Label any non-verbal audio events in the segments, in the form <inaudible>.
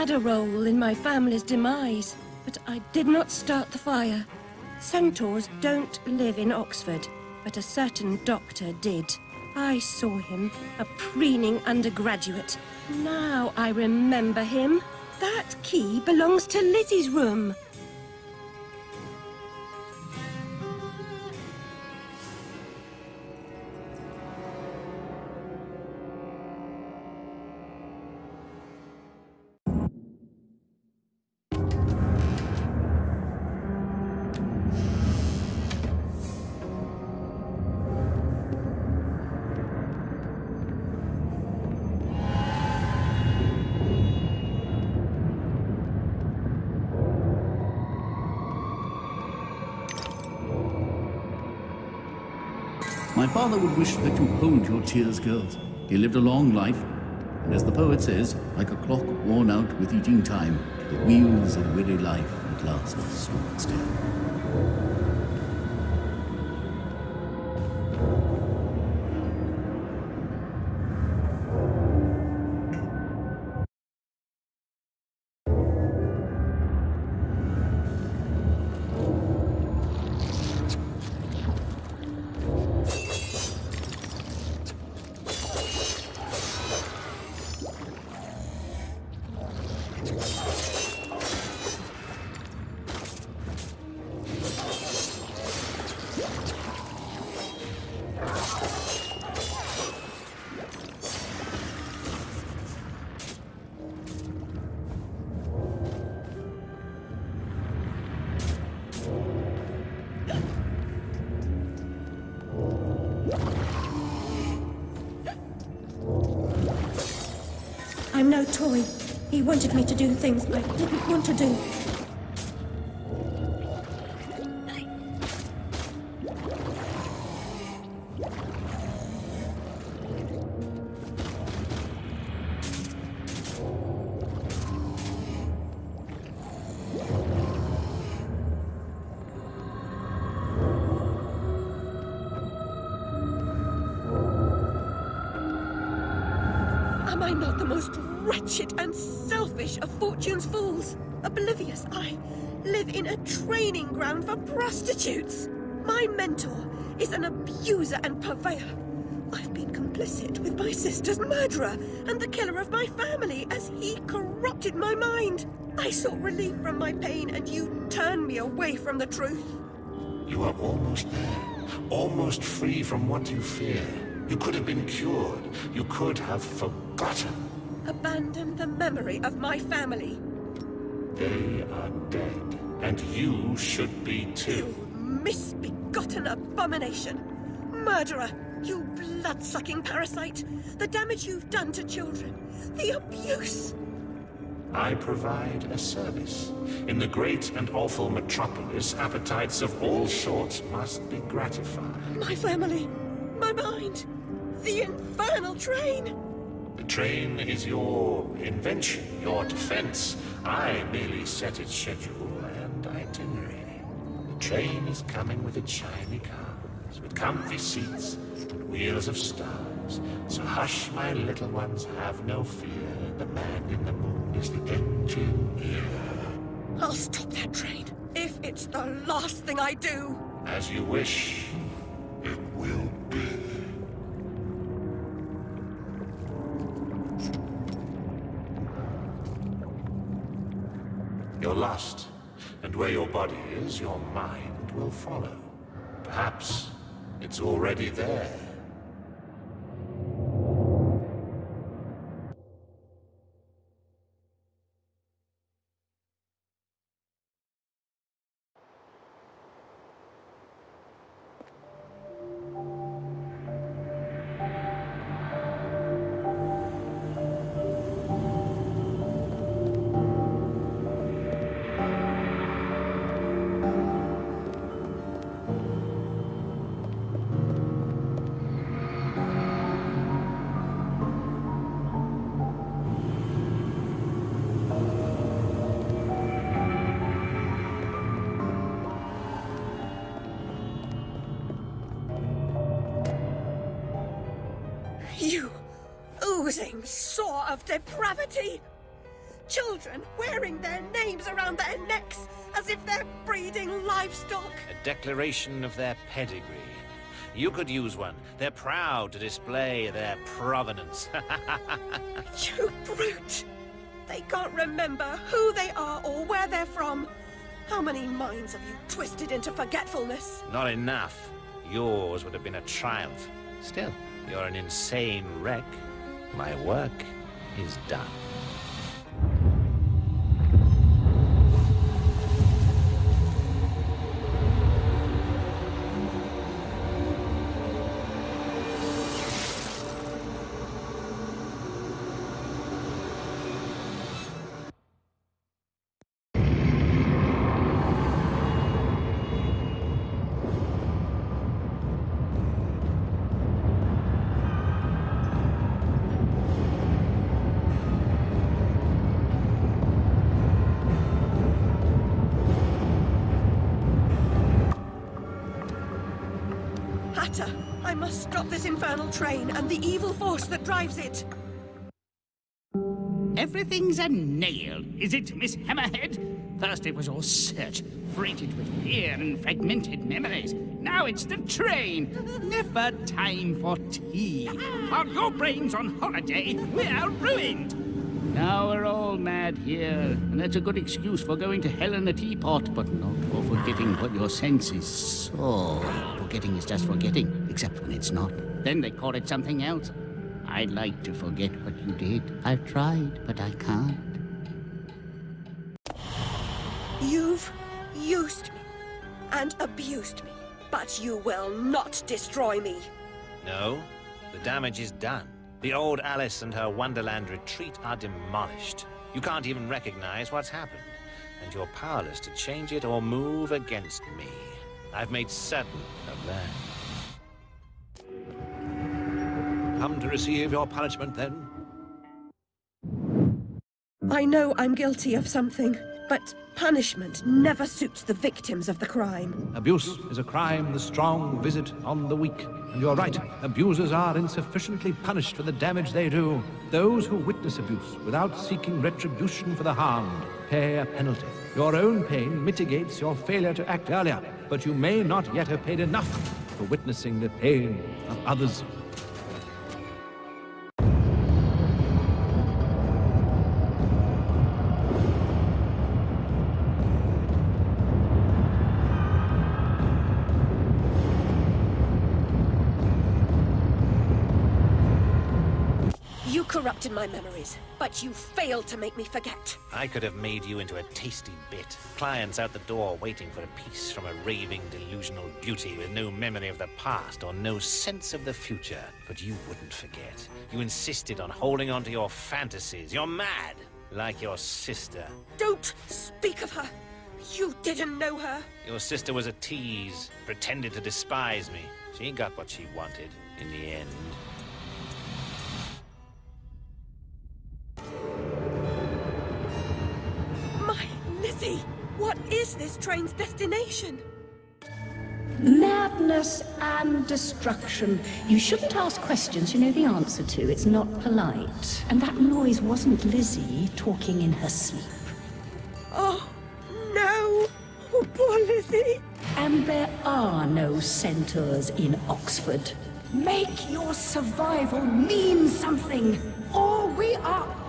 had a role in my family's demise, but I did not start the fire. Centaurs don't live in Oxford, but a certain doctor did. I saw him, a preening undergraduate. Now I remember him. That key belongs to Lizzie's room. Father would wish that you hold your tears, girls. He lived a long life, and as the poet says, like a clock worn out with eating time, the wheels of weary life at last stood still. I'm no toy. He wanted me to do things I didn't want to do. Sister's murderer and the killer of my family as he corrupted my mind. I sought relief from my pain and you turned me away from the truth. You are almost there. Almost free from what you fear. You could have been cured. You could have forgotten. Abandon the memory of my family. They are dead. And you should be too. You misbegotten abomination! Murderer! You blood-sucking parasite! The damage you've done to children! The abuse! I provide a service. In the great and awful metropolis, appetites of all sorts must be gratified. My family! My mind! The infernal train! The train is your invention, your defense. I merely set its schedule and itinerary. The train is coming with its shiny cars, with comfy seats wheels of stars. So hush, my little ones, have no fear. The man in the moon is the engineer. I'll stop that train, if it's the last thing I do! As you wish, it will be. You're lost, and where your body is, your mind will follow. Perhaps it's already there. Of depravity! children wearing their names around their necks as if they're breeding livestock. A declaration of their pedigree. You could use one. They're proud to display their provenance. <laughs> you brute! They can't remember who they are or where they're from. How many minds have you twisted into forgetfulness? Not enough. Yours would have been a triumph. Still, you're an insane wreck. My work is done. Must stop this infernal train and the evil force that drives it. Everything's a nail, is it, Miss Hammerhead? First it was all search, freighted with fear and fragmented memories. Now it's the train. Never time for tea. While your brain's on holiday, we're ruined. Now we're all mad here, and that's a good excuse for going to hell in a teapot, but not for forgetting what your senses saw. Forgetting is just forgetting, except when it's not. Then they call it something else. I'd like to forget what you did. I've tried, but I can't. You've used me and abused me, but you will not destroy me. No, the damage is done. The old Alice and her Wonderland retreat are demolished. You can't even recognize what's happened, and you're powerless to change it or move against me. I've made certain of that. Come to receive your punishment, then? I know I'm guilty of something, but punishment never suits the victims of the crime. Abuse is a crime the strong visit on the weak. And you're right, abusers are insufficiently punished for the damage they do. Those who witness abuse without seeking retribution for the harmed pay a penalty. Your own pain mitigates your failure to act earlier, but you may not yet have paid enough for witnessing the pain of others. Corrupted my memories, but you failed to make me forget. I could have made you into a tasty bit. Clients out the door waiting for a piece from a raving, delusional beauty with no memory of the past or no sense of the future. But you wouldn't forget. You insisted on holding on to your fantasies. You're mad, like your sister. Don't speak of her. You didn't know her. Your sister was a tease, pretended to despise me. She got what she wanted in the end. Train's destination? Madness and destruction. You shouldn't ask questions you know the answer to. It's not polite. And that noise wasn't Lizzie talking in her sleep. Oh, no. Oh, poor Lizzie. And there are no centaurs in Oxford. Make your survival mean something, or we are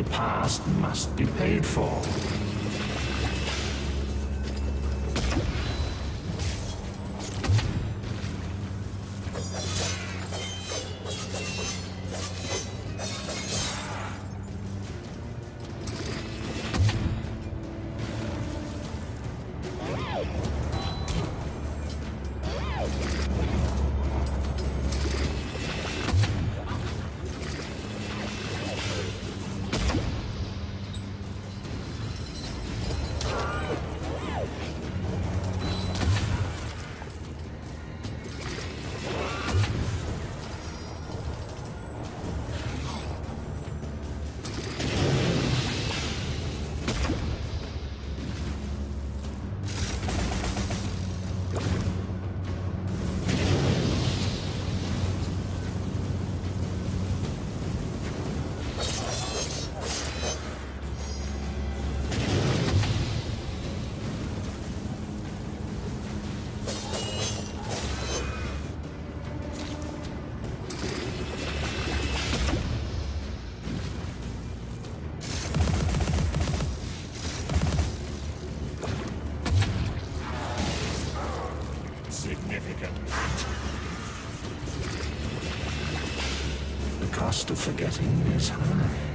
The past must be paid for. The cost of forgetting is high.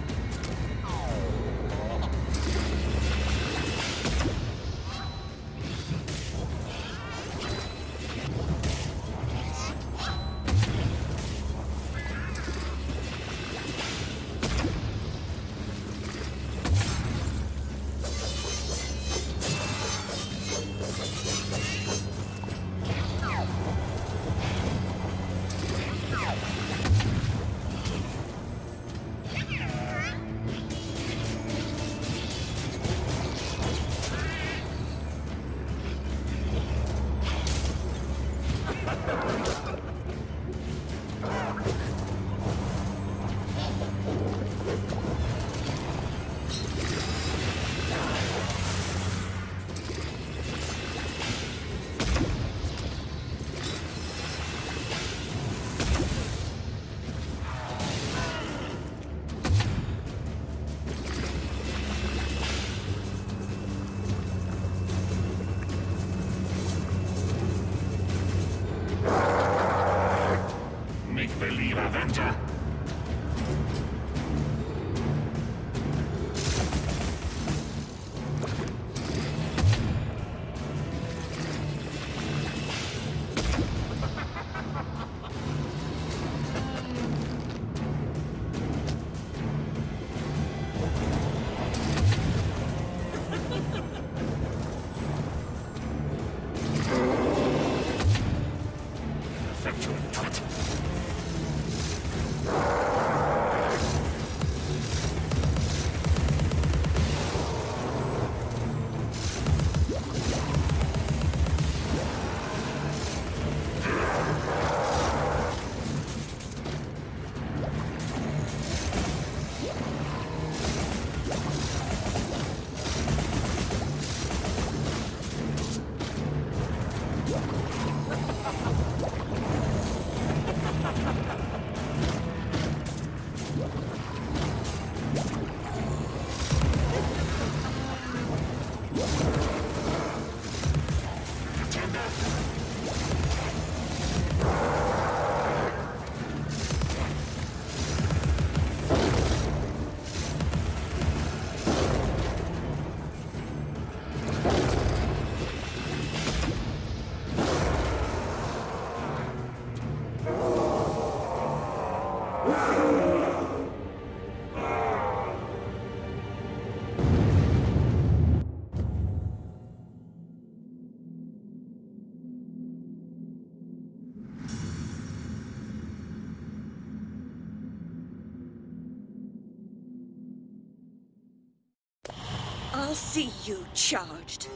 See you charged.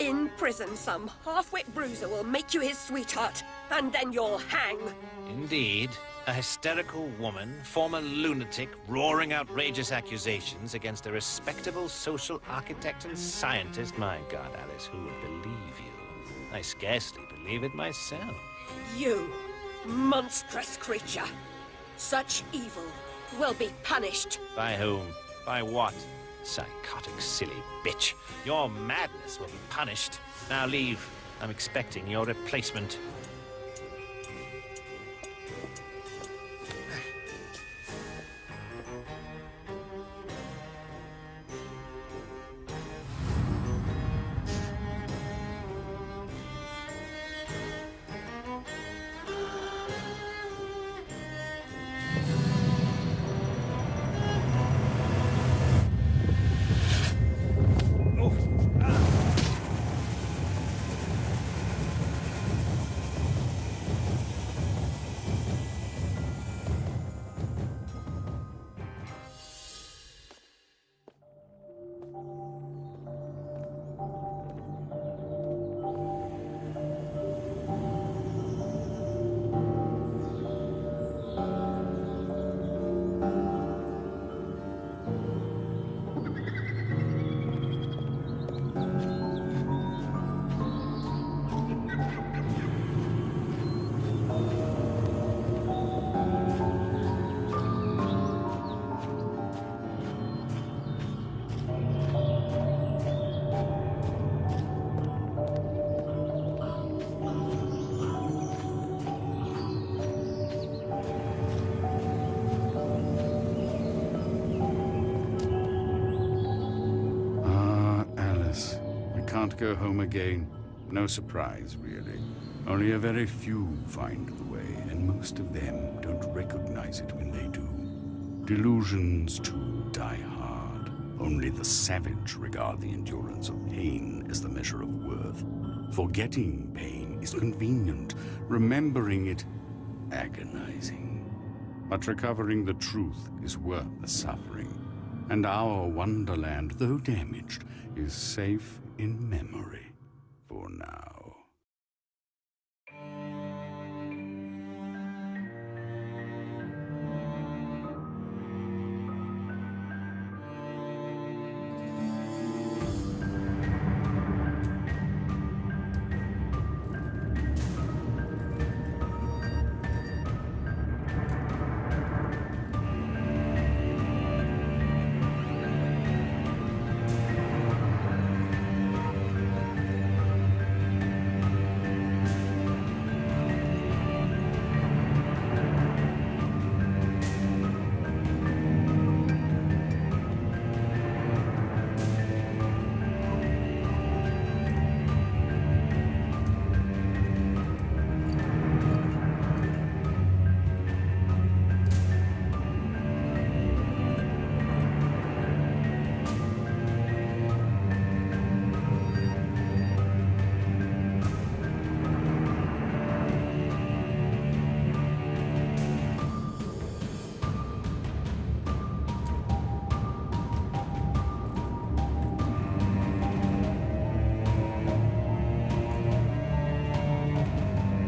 In prison, some half-wit bruiser will make you his sweetheart, and then you'll hang. Indeed. A hysterical woman, former lunatic, roaring outrageous accusations against a respectable social architect and scientist. My God, Alice, who would believe you? I scarcely believe it myself. You, monstrous creature. Such evil will be punished. By whom? By what? Psychotic, silly bitch. Your madness will be punished. Now leave. I'm expecting your replacement. Go home again. No surprise, really. Only a very few find the way, and most of them don't recognize it when they do. Delusions, too, die hard. Only the savage regard the endurance of pain as the measure of worth. Forgetting pain is convenient, remembering it agonizing. But recovering the truth is worth the suffering. And our wonderland, though damaged, is safe in memory for now.